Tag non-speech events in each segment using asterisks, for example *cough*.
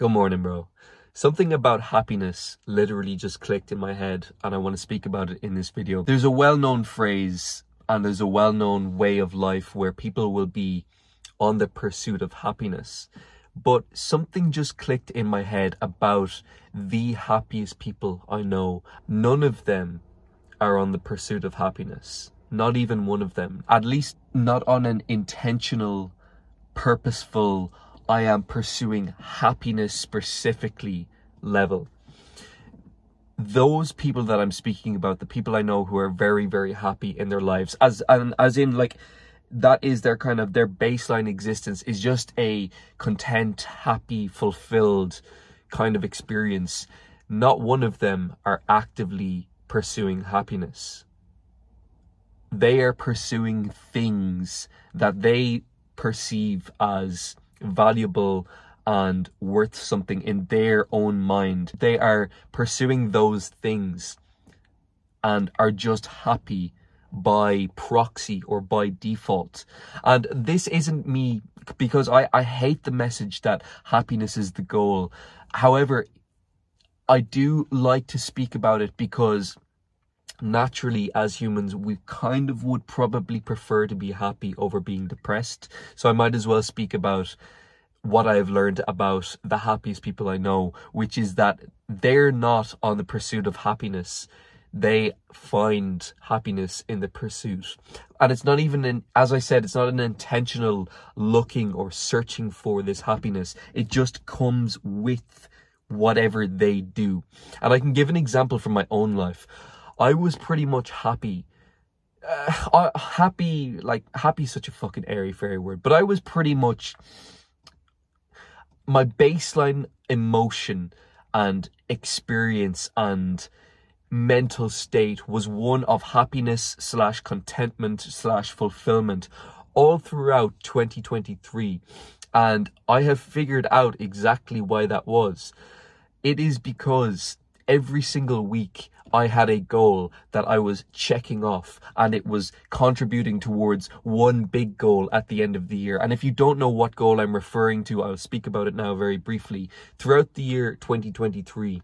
Good morning, bro. Something about happiness literally just clicked in my head and I want to speak about it in this video. There's a well-known phrase and there's a well-known way of life where people will be on the pursuit of happiness. But something just clicked in my head about the happiest people I know. None of them are on the pursuit of happiness. Not even one of them. At least not on an intentional, purposeful, I am pursuing happiness specifically level. Those people that I'm speaking about, the people I know who are very, very happy in their lives, as and as in like that is their kind of their baseline existence is just a content, happy, fulfilled kind of experience. Not one of them are actively pursuing happiness. They are pursuing things that they perceive as valuable and worth something in their own mind. They are pursuing those things and are just happy by proxy or by default. And this isn't me because I, I hate the message that happiness is the goal. However, I do like to speak about it because naturally as humans we kind of would probably prefer to be happy over being depressed. So i might as well speak about what i've learned about the happiest people i know which is that they're not on the pursuit of happiness. They find happiness in the pursuit. And it's not even an as i said it's not an intentional looking or searching for this happiness. It just comes with whatever they do. And i can give an example from my own life I was pretty much happy. Uh, happy, like, happy such a fucking airy fairy word, but I was pretty much, my baseline emotion and experience and mental state was one of happiness slash contentment slash fulfillment all throughout 2023. And I have figured out exactly why that was. It is because every single week I had a goal that I was checking off and it was contributing towards one big goal at the end of the year. And if you don't know what goal I'm referring to, I'll speak about it now very briefly. Throughout the year 2023,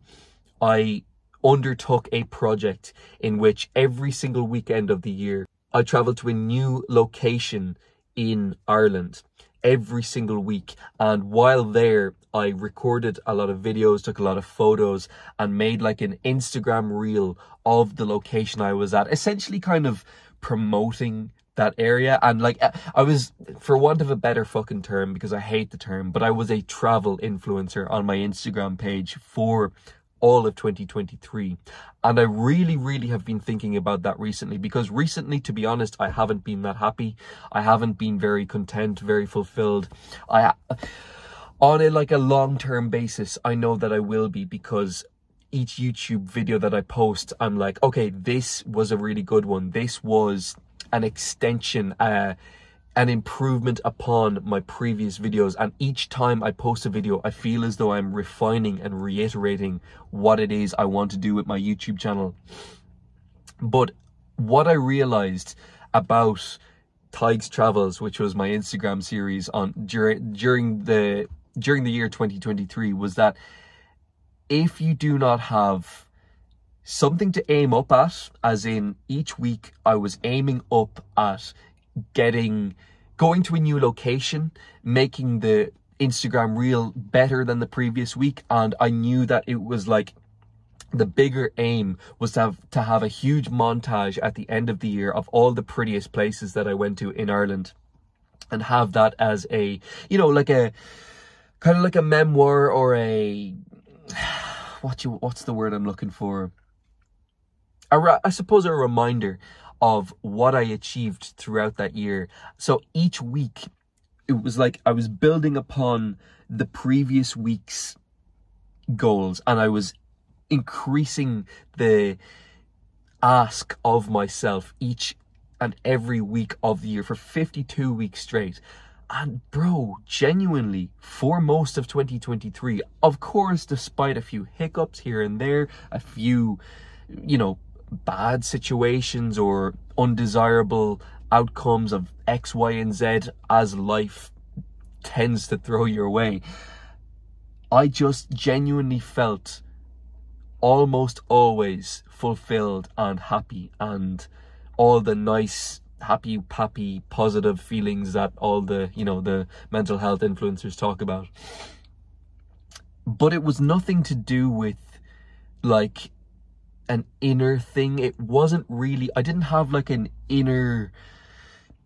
I undertook a project in which every single weekend of the year, I traveled to a new location in Ireland every single week. And while there, I recorded a lot of videos, took a lot of photos, and made like an Instagram reel of the location I was at, essentially kind of promoting that area and like I was for want of a better fucking term because I hate the term but I was a travel influencer on my Instagram page for all of 2023. And I really, really have been thinking about that recently because recently, to be honest, I haven't been that happy. I haven't been very content, very fulfilled. I, on a like a long-term basis, I know that I will be because each YouTube video that I post, I'm like, okay, this was a really good one. This was an extension, uh, an improvement upon my previous videos. And each time I post a video I feel as though I'm refining and reiterating what it is I want to do with my YouTube channel. But what I realized about Tadhg's Travels which was my Instagram series on during during the during the year 2023 was that if you do not have something to aim up at as in each week I was aiming up at getting going to a new location, making the Instagram reel better than the previous week. And I knew that it was like the bigger aim was to have to have a huge montage at the end of the year of all the prettiest places that I went to in Ireland and have that as a you know like a kind of like a memoir or a *sighs* what you what's the word I'm looking for I suppose a reminder of what I achieved throughout that year. So each week, it was like I was building upon the previous week's goals and I was increasing the ask of myself each and every week of the year for 52 weeks straight. And bro, genuinely, for most of 2023, of course, despite a few hiccups here and there, a few, you know, bad situations or undesirable outcomes of X, Y, and Z as life tends to throw your way. I just genuinely felt almost always fulfilled and happy and all the nice happy pappy positive feelings that all the you know the mental health influencers talk about but it was nothing to do with like an inner thing. It wasn't really i didn't have like an inner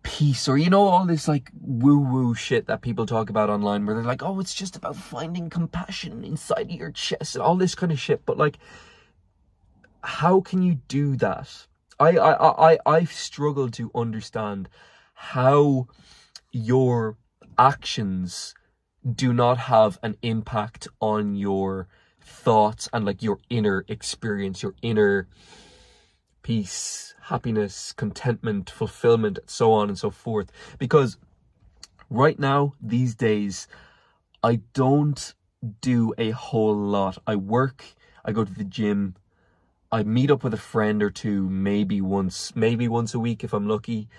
peace or you know all this like woo woo shit that people talk about online where they're like oh it's just about finding compassion inside of your chest and all this kind of shit. But like how can you do that? I i i i struggle to understand how your actions do not have an impact on your thoughts and like your inner experience your inner peace happiness, contentment, fulfillment, so on and so forth. Because right now, these days, I don't do a whole lot. I work, I go to the gym, I meet up with a friend or two, maybe once, maybe once a week if I'm lucky,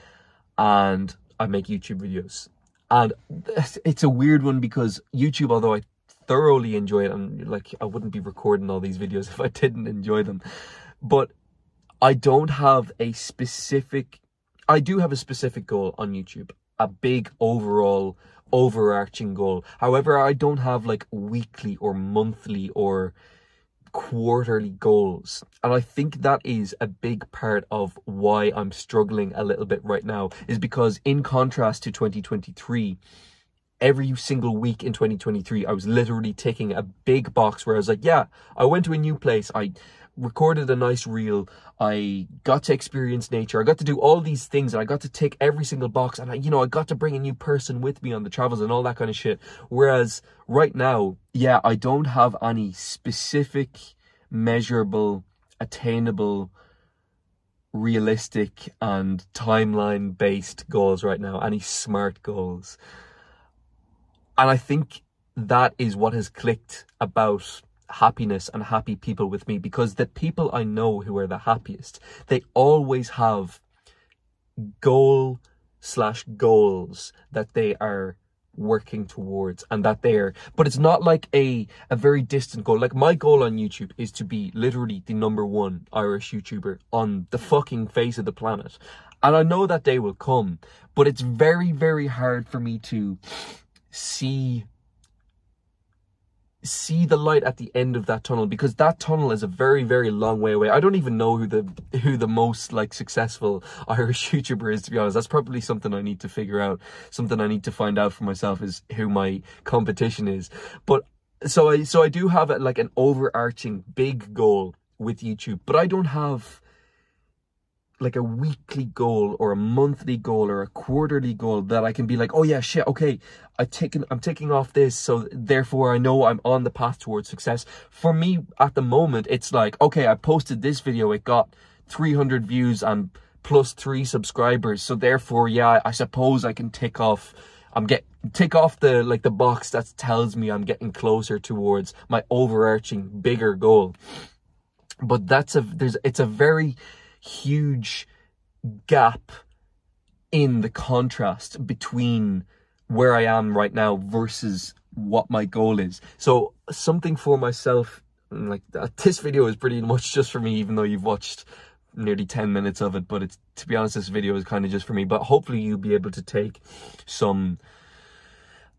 and I make YouTube videos. And *laughs* it's a weird one because YouTube, although I thoroughly enjoy it, and like I wouldn't be recording all these videos *laughs* if I didn't enjoy them, but I don't have a specific, I do have a specific goal on YouTube, a big overall overarching goal. However, I don't have like weekly or monthly or quarterly goals. And I think that is a big part of why I'm struggling a little bit right now is because in contrast to 2023, every single week in 2023, I was literally ticking a big box where I was like, yeah, I went to a new place. I recorded a nice reel. I got to experience nature. I got to do all these things and I got to tick every single box. And I, you know, I got to bring a new person with me on the travels and all that kind of shit. Whereas right now, yeah, I don't have any specific, measurable, attainable, realistic and timeline based goals right now. Any smart goals. And I think that is what has clicked about happiness and happy people with me because the people I know who are the happiest, they always have goal slash goals that they are working towards and that they're but it's not like a a very distant goal. Like my goal on youtube is to be literally the number one irish youtuber on the fucking face of the planet. And i know that day will come but it's very very hard for me to see see the light at the end of that tunnel because that tunnel is a very very long way away. I don't even know who the who the most like successful *laughs* irish youtuber is to be honest. That's probably something i need to figure out. Something i need to find out for myself is who my competition is. But so i so i do have like an overarching big goal with youtube but i don't have like a weekly goal or a monthly goal or a quarterly goal that I can be like, oh yeah, shit, okay, I taken I'm taking off this, so therefore I know I'm on the path towards success. For me, at the moment, it's like, okay, I posted this video, it got 300 views and plus three subscribers, so therefore, yeah, I suppose I can tick off. I'm get tick off the like the box that tells me I'm getting closer towards my overarching bigger goal. But that's a there's it's a very huge gap in the contrast between where I am right now versus what my goal is. So something for myself, mm, like uh, this video is pretty much just for me, even though you've watched nearly 10 minutes of it, but it's, to be honest, this video is kind of just for me, but hopefully you'll be able to take some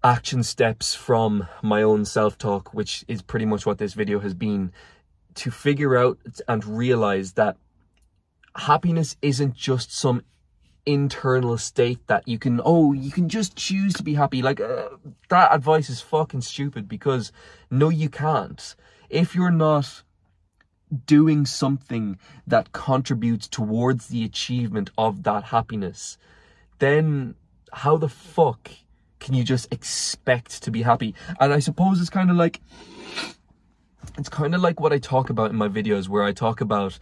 action steps from my own self-talk, which is pretty much what this video has been, to figure out and realize that happiness isn't just some internal state that you can oh you can just choose to be happy. Like uh, that advice is fucking stupid because no you can't. If you're not doing something that contributes towards the achievement of that happiness then how the fuck can you just expect to be happy? And i suppose it's kind of like it's kind of like what i talk about in my videos where i talk about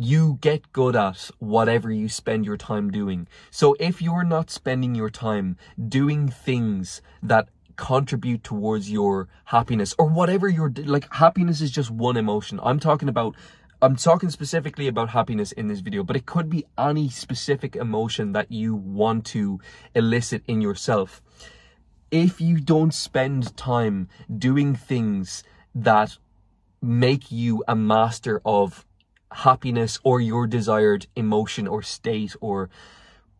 you get good at whatever you spend your time doing. So if you're not spending your time doing things that contribute towards your happiness or whatever you're like happiness is just one emotion. I'm talking about I'm talking specifically about happiness in this video, but it could be any specific emotion that you want to elicit in yourself. if you don't spend time doing things that make you a master of happiness or your desired emotion or state or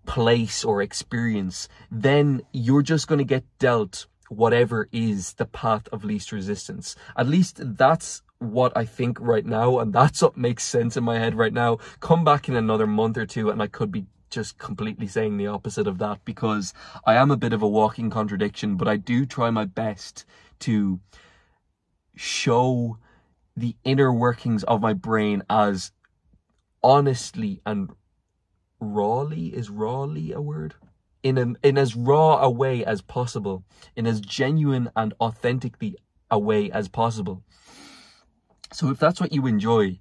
place or experience, then you're just going to get dealt whatever is the path of least resistance. At least that's what I think right now, and that's what makes sense in my head right now. Come back in another month or two, and I could be just completely saying the opposite of that because I am a bit of a walking contradiction, but I do try my best to show the inner workings of my brain as honestly and rawly is rawly a word? In an in as raw a way as possible. In as genuine and authentically a way as possible. So if that's what you enjoy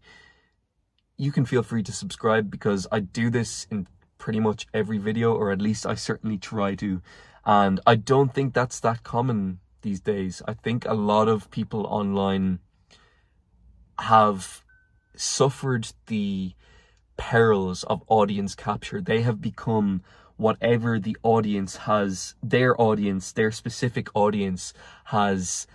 you can feel free to subscribe because i do this in pretty much every video or at least i certainly try to. And i don't think that's that common these days. I think a lot of people online have suffered the perils of audience capture. They have become whatever the audience has, their audience, their specific audience has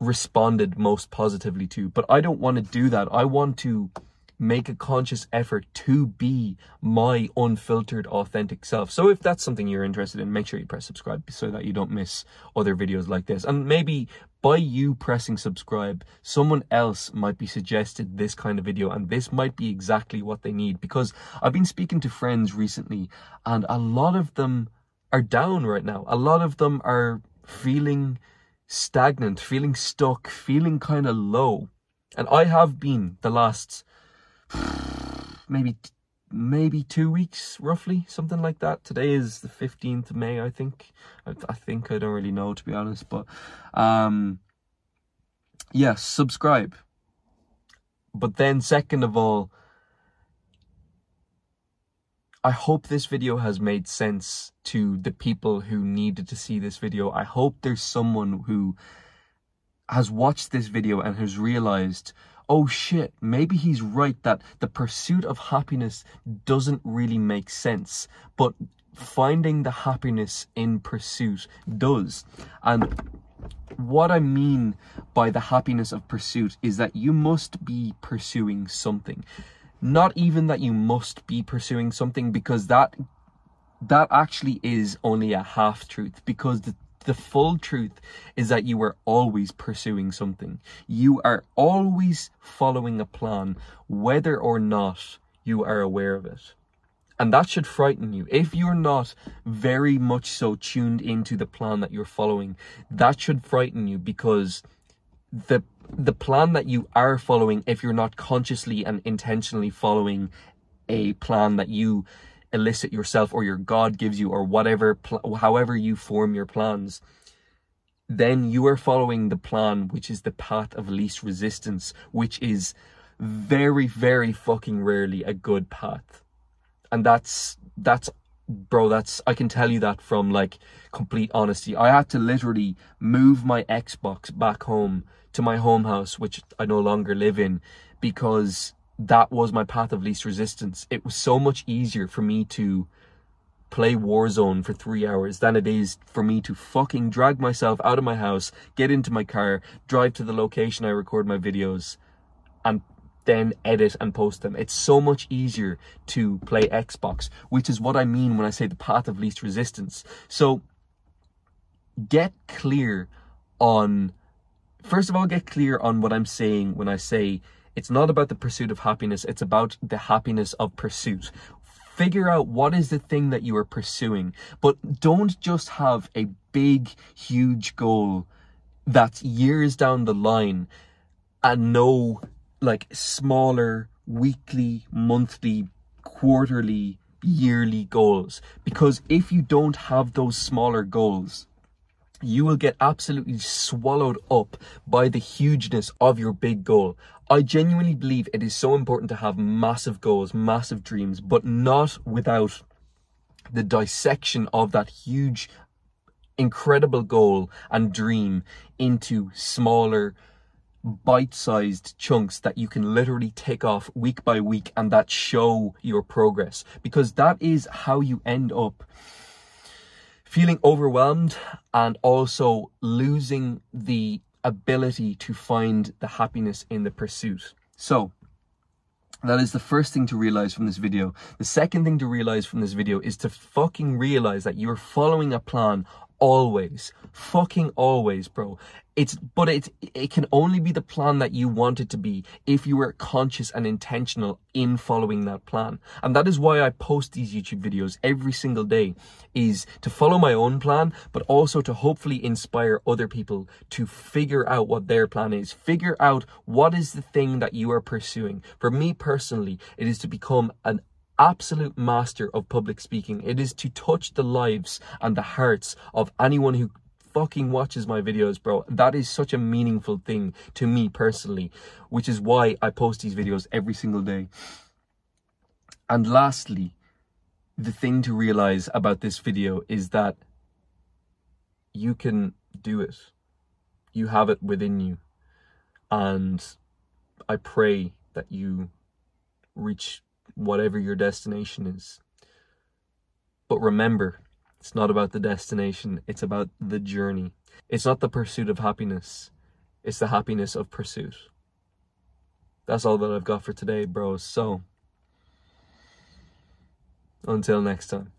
responded most positively to. But I don't want to do that. I want to make a conscious effort to be my unfiltered authentic self so if that's something you're interested in make sure you press subscribe so that you don't miss other videos like this and maybe by you pressing subscribe someone else might be suggested this kind of video and this might be exactly what they need because i've been speaking to friends recently and a lot of them are down right now. A lot of them are feeling stagnant feeling stuck feeling kind of low. And i have been the last *sighs* maybe maybe two weeks roughly something like that. Today is the 15th of may i think. I, I, think i don't really know to be honest but um yes yeah, subscribe. But then second of all i hope this video has made sense to the people who needed to see this video. I hope there's someone who has watched this video and has realized oh shit, maybe he's right that the pursuit of happiness doesn't really make sense, but finding the happiness in pursuit does. And what I mean by the happiness of pursuit is that you must be pursuing something. Not even that you must be pursuing something because that that actually is only a half truth because the the full truth is that you are always pursuing something. You are always following a plan, whether or not you are aware of it. And that should frighten you. If you're not very much so tuned into the plan that you're following, that should frighten you because the the plan that you are following, if you're not consciously and intentionally following a plan that you elicit yourself or your God gives you or whatever, however you form your plans, then you are following the plan, which is the path of least resistance, which is very, very fucking rarely a good path. And that's, that's, bro, that's, I can tell you that from like complete honesty. I had to literally move my Xbox back home to my home house, which I no longer live in, because that was my path of least resistance. It was so much easier for me to play Warzone for three hours than it is for me to fucking drag myself out of my house, get into my car, drive to the location I record my videos, and then edit and post them. It's so much easier to play Xbox, which is what I mean when I say the path of least resistance. So get clear on, first of all, get clear on what I'm saying when I say it's not about the pursuit of happiness, it's about the happiness of pursuit. Figure out what is the thing that you are pursuing, but don't just have a big, huge goal that's years down the line and no like smaller weekly, monthly, quarterly, yearly goals. Because if you don't have those smaller goals, you will get absolutely swallowed up by the hugeness of your big goal. I genuinely believe it is so important to have massive goals, massive dreams, but not without the dissection of that huge, incredible goal and dream into smaller, bite-sized chunks that you can literally take off week by week and that show your progress because that is how you end up feeling overwhelmed and also losing the ability to find the happiness in the pursuit. So, that is the first thing to realize from this video. The second thing to realize from this video is to fucking realize that you're following a plan always fucking always bro. It's but it it can only be the plan that you want it to be if you were conscious and intentional in following that plan. And that is why i post these youtube videos every single day is to follow my own plan but also to hopefully inspire other people to figure out what their plan is. Figure out what is the thing that you are pursuing. For me personally it is to become an absolute master of public speaking. It is to touch the lives and the hearts of anyone who fucking watches my videos, bro. That is such a meaningful thing to me personally, which is why I post these videos every single day. And lastly, the thing to realize about this video is that you can do it. You have it within you. And I pray that you reach whatever your destination is. But remember, it's not about the destination, it's about the journey. It's not the pursuit of happiness, it's the happiness of pursuit. That's all that I've got for today, bros. So, until next time.